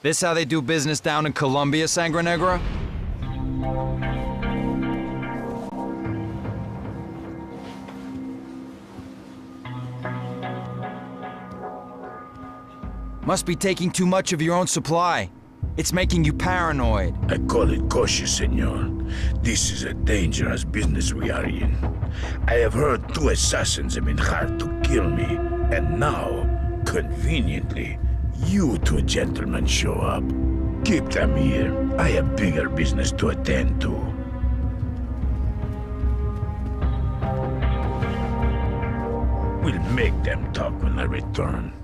This how they do business down in Colombia, Sangre Negra? Must be taking too much of your own supply. It's making you paranoid. I call it cautious, senor. This is a dangerous business we are in. I have heard two assassins have been hired to kill me, and now, conveniently, you two gentlemen show up. Keep them here. I have bigger business to attend to. We'll make them talk when I return.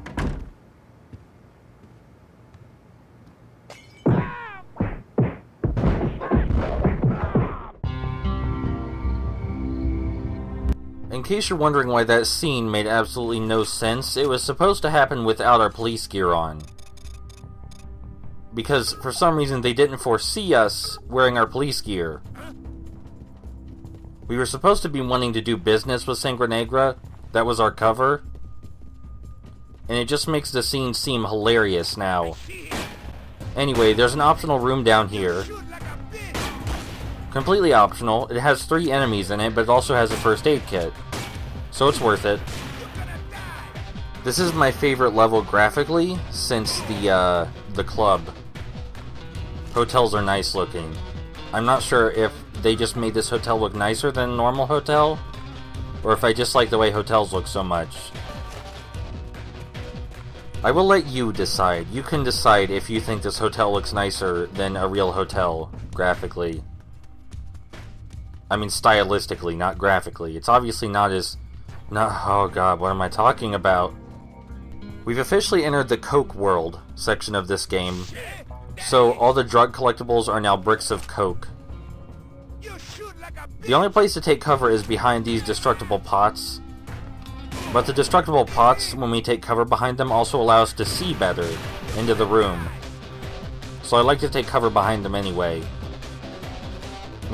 In case you're wondering why that scene made absolutely no sense, it was supposed to happen without our police gear on. Because for some reason they didn't foresee us wearing our police gear. We were supposed to be wanting to do business with Sangre Negra, that was our cover. And it just makes the scene seem hilarious now. Anyway, there's an optional room down here. Completely optional. It has three enemies in it, but it also has a first aid kit. So it's worth it. This is my favorite level graphically since the, uh, the club. Hotels are nice looking. I'm not sure if they just made this hotel look nicer than a normal hotel, or if I just like the way hotels look so much. I will let you decide. You can decide if you think this hotel looks nicer than a real hotel, graphically. I mean stylistically, not graphically. It's obviously not as... Not, oh god, what am I talking about? We've officially entered the Coke world section of this game. So all the drug collectibles are now bricks of Coke. The only place to take cover is behind these destructible pots. But the destructible pots, when we take cover behind them, also allow us to see better into the room. So I like to take cover behind them anyway.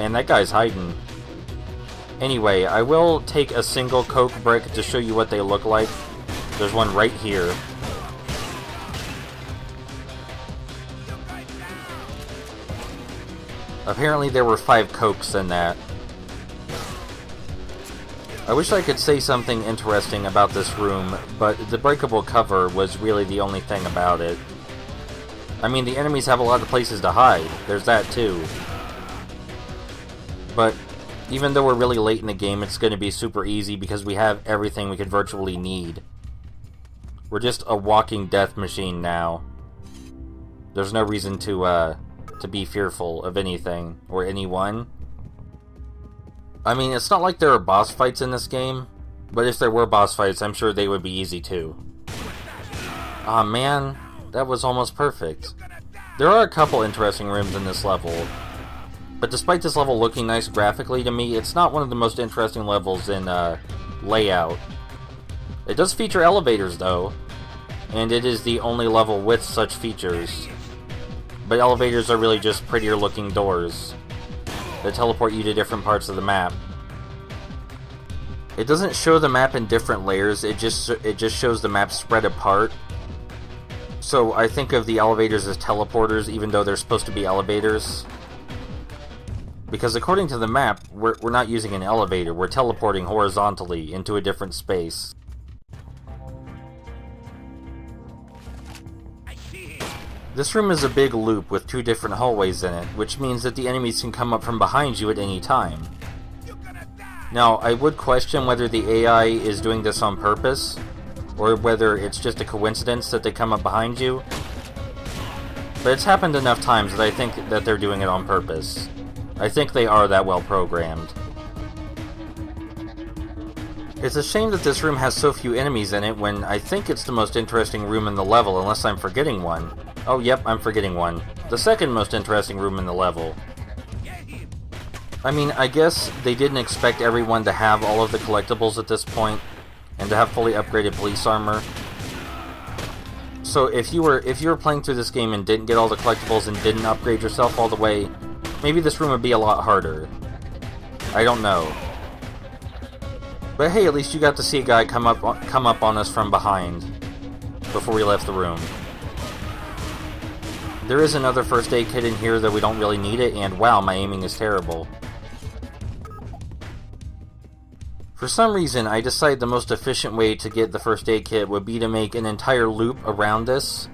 Man, that guy's hiding. Anyway, I will take a single coke brick to show you what they look like. There's one right here. Apparently there were five cokes in that. I wish I could say something interesting about this room, but the breakable cover was really the only thing about it. I mean, the enemies have a lot of places to hide. There's that too. But even though we're really late in the game, it's going to be super easy because we have everything we could virtually need. We're just a walking death machine now. There's no reason to, uh, to be fearful of anything or anyone. I mean, it's not like there are boss fights in this game, but if there were boss fights, I'm sure they would be easy too. Aw oh, man, that was almost perfect. There are a couple interesting rooms in this level, but despite this level looking nice graphically to me, it's not one of the most interesting levels in uh, layout. It does feature elevators though, and it is the only level with such features. But elevators are really just prettier looking doors that teleport you to different parts of the map. It doesn't show the map in different layers, it just it just shows the map spread apart. So I think of the elevators as teleporters even though they're supposed to be elevators. Because according to the map, we're, we're not using an elevator, we're teleporting horizontally into a different space. This room is a big loop with two different hallways in it, which means that the enemies can come up from behind you at any time. Now, I would question whether the AI is doing this on purpose, or whether it's just a coincidence that they come up behind you. But it's happened enough times that I think that they're doing it on purpose. I think they are that well programmed. It's a shame that this room has so few enemies in it when I think it's the most interesting room in the level unless I'm forgetting one. Oh, yep, I'm forgetting one. The second most interesting room in the level. I mean, I guess they didn't expect everyone to have all of the collectibles at this point, and to have fully upgraded police armor. So if you were if you were playing through this game and didn't get all the collectibles and didn't upgrade yourself all the way, maybe this room would be a lot harder. I don't know. But hey, at least you got to see a guy come up come up on us from behind before we left the room. There is another first aid kit in here, that we don't really need it, and wow, my aiming is terrible. For some reason, I decided the most efficient way to get the first aid kit would be to make an entire loop around this.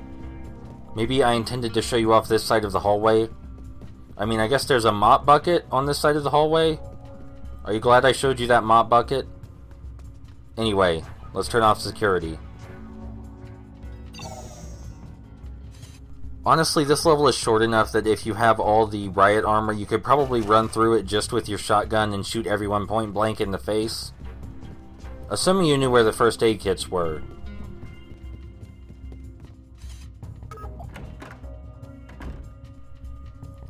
Maybe I intended to show you off this side of the hallway. I mean, I guess there's a mop bucket on this side of the hallway. Are you glad I showed you that mop bucket? Anyway, let's turn off security. Honestly, this level is short enough that if you have all the riot armor, you could probably run through it just with your shotgun and shoot everyone point blank in the face. Assuming you knew where the first aid kits were.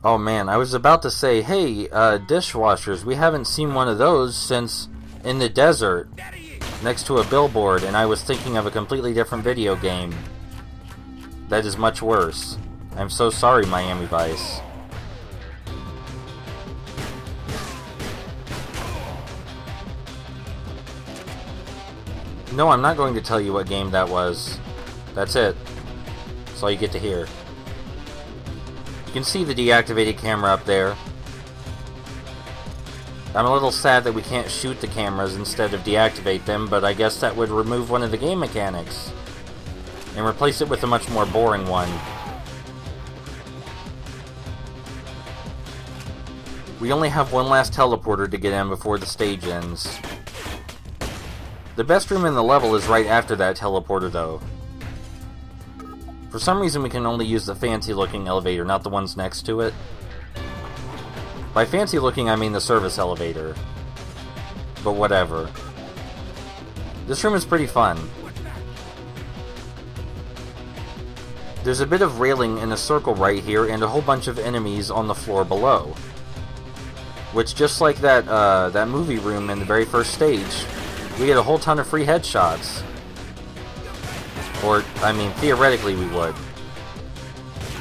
Oh man, I was about to say, hey, uh, dishwashers, we haven't seen one of those since in the desert next to a billboard, and I was thinking of a completely different video game. That is much worse. I'm so sorry, Miami Vice. No, I'm not going to tell you what game that was. That's it. That's all you get to hear. You can see the deactivated camera up there. I'm a little sad that we can't shoot the cameras instead of deactivate them, but I guess that would remove one of the game mechanics. And replace it with a much more boring one. We only have one last teleporter to get in before the stage ends. The best room in the level is right after that teleporter, though. For some reason, we can only use the fancy-looking elevator, not the ones next to it. By fancy-looking, I mean the service elevator. But whatever. This room is pretty fun. There's a bit of railing in a circle right here, and a whole bunch of enemies on the floor below. Which, just like that, uh, that movie room in the very first stage, we get a whole ton of free headshots. Or, I mean, theoretically we would.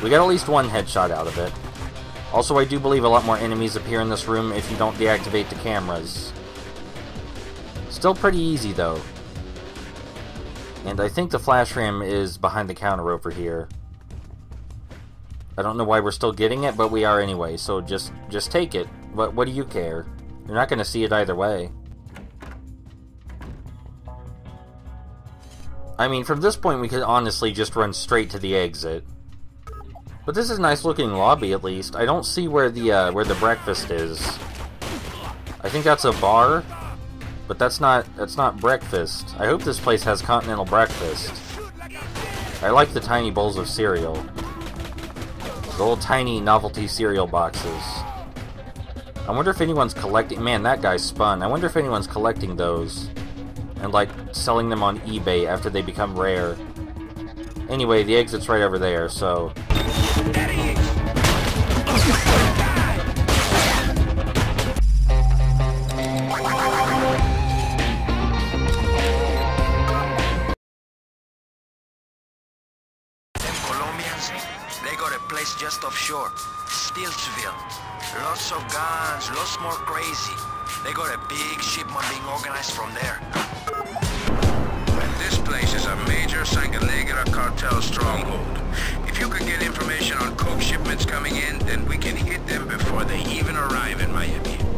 We got at least one headshot out of it. Also, I do believe a lot more enemies appear in this room if you don't deactivate the cameras. Still pretty easy, though. And I think the flash ram is behind the counter over here. I don't know why we're still getting it, but we are anyway, so just just take it. What, what do you care? You're not going to see it either way. I mean, from this point we could honestly just run straight to the exit. But this is a nice looking lobby at least. I don't see where the uh, where the breakfast is. I think that's a bar, but that's not that's not breakfast. I hope this place has continental breakfast. I like the tiny bowls of cereal. The little tiny novelty cereal boxes. I wonder if anyone's collecting... Man, that guy spun. I wonder if anyone's collecting those and like selling them on eBay after they become rare. Anyway, the exit's right over there, so... Colombians, they got a place just offshore, Stiltsville. Lots of guns, lots more crazy. They got a big shipment being organized from there. Sangre Negra cartel stronghold. If you could get information on coke shipments coming in, then we can hit them before they even arrive in Miami.